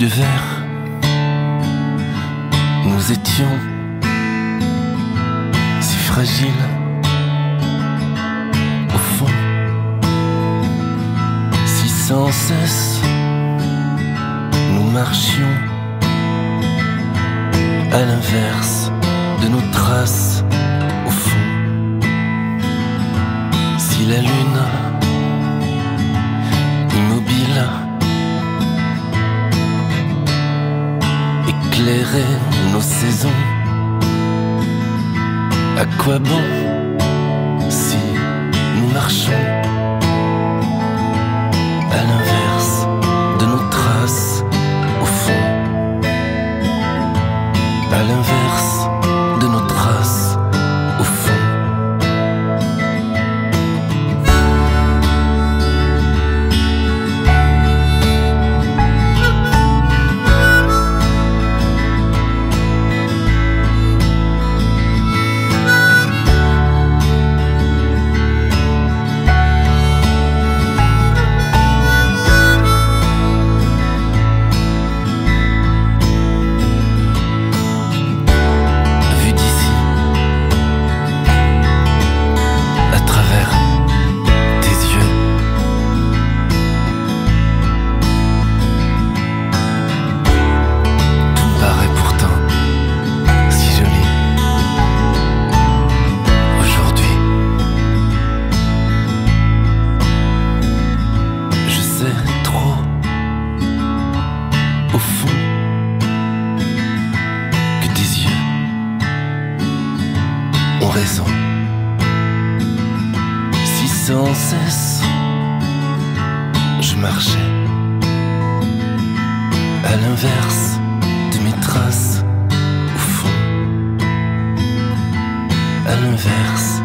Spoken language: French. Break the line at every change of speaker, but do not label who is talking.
De verre. Nous étions si fragiles. Au fond, si sans cesse nous marchions à l'inverse de nos traces. Au fond, si la lune éclairait nos saisons. À quoi bon Si sans cesse je marchais à l'inverse de mes traces au fond, à l'inverse